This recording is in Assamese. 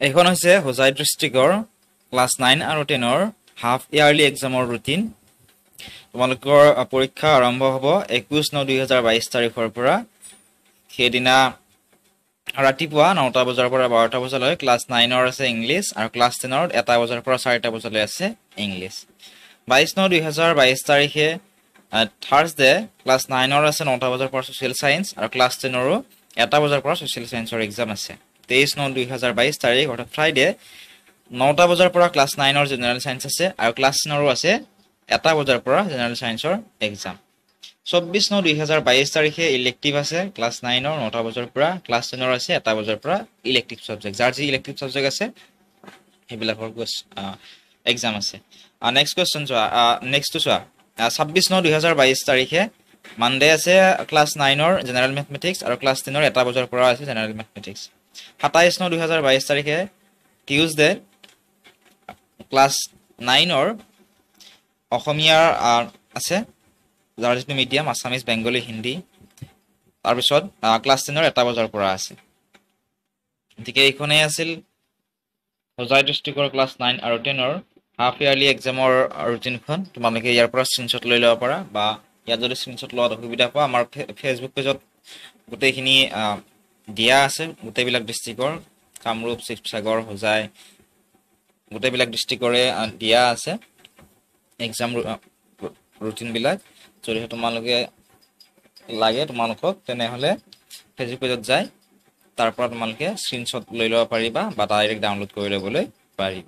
এইখন হৈছে হোজাই ডিষ্ট্ৰিক্টৰ ক্লাছ নাইন আৰু টেনৰ হাফ ইয়াৰলি এক্সামৰ ৰুটিন। তোমালোকৰ পৰীক্ষা আৰম্ভ হ'ব একৈছ ন দুই হাজাৰ বাইছ তাৰিখৰ পৰা। সেইদিনা ৰাতিপুৱা নটা বজাৰ পৰা বাৰটা বজালৈ ক্লাছ নাইনৰ আছে ইংলিছ আৰু ক্লাছ টেনৰ এটা বজাৰ পৰা চাৰিটা বজালৈ আছে ইংলিছ। বাইছ ন দুই হাজাৰ বাইছ তাৰিখে থাৰ্ছডে ক্লাছ নাইনৰ আছে নটা বজাৰ পৰা ছ'চিয়েল ছায়েন্স আৰু ক্লাছ টেনৰো এটা বজাৰ পৰা ছ'চিয়েল ছায়েন্সৰ এক্সাম আছে। তেইছ ন দুই হাজাৰ বাইছ তাৰিখ অৰ্থাৎ ফ্ৰাইডে নটা বজাৰ পৰা ক্লাছ নাইনৰ জেনেৰেল ছায়েন্স আছে আৰু ক্লাছ টেনৰো আছে এটা বজাৰ পৰা জেনেৰেল ছায়েন্সৰ এক্সাম চৌব্বিছ ন দুই হাজাৰ বাইছ তাৰিখে ইলেক্টিভ আছে ক্লাছ নাইনৰ নটা বজাৰ পৰা ক্লাছ টেনৰ আছে এটা বজাৰ পৰা ইলেক্টিভ ছাবজেক্ট যাৰ যি ইলেক্টিভ ছাবজেক্ট আছে সেইবিলাকৰ এক্সাম আছে। নেক্সট কুৱেশ্যন চোৱা নেক্সটটো চোৱা ছাব্বিছ ন দুই হাজাৰ বাইছ তাৰিখে মানডে আছে ক্লাছ নাইনৰ জেনেৰেল মেথমেটিক্স আৰু ক্লাছ টেনৰ এটা বজাৰ পৰা আছে জেনেৰেল মেথমেটিক্স সাতাইছ ন দুই হাজাৰ বাইছ তাৰিখে টিউজডে ক্লাছ নাইনৰ অসমীয়াৰ আছে যাৰ যিটো মিডিয়াম আছামিজ বেংগলী হিন্দী। তাৰপিছত ক্লাছ টেনৰ এটা বজাৰ পৰা আছে। গতিকে এইখনেই আছিল হোজাই ডিষ্ট্ৰিক্টৰ ক্লাছ নাইন আৰু টেনৰ হাফ ইয়াৰলি এক্সামৰ ৰুটিনখন। তোমালোকে ইয়াৰ পৰা স্ক্ৰীণশ্বট লৈ ল'ব পাৰা বা ইয়াত যদি স্ক্ৰীণশ্বট লোৱাত অসুবিধা পোৱা আমাৰ ফেচবুক পেজত গোটেইখিনি দিয়া আছে গোটেইবিলাক ডিষ্ট্ৰিক্টৰ। কামৰূপ শিৱসাগৰ হোজাই গোটেইবিলাক ডিষ্ট্ৰিক্টৰে দিয়া আছে। এক্সাম ৰুটিনবিলাক যদিহে তোমালোকে লাগে তোমালোকক তেনেহ'লে ফেচবুক পেজত যায় তাৰ পৰা তোমালোকে স্ক্ৰীণশ্বট লৈ ল'ব পাৰিবা বা ডাইৰেক্ট ডাউনলোড কৰি ল'বলৈ পাৰিবা।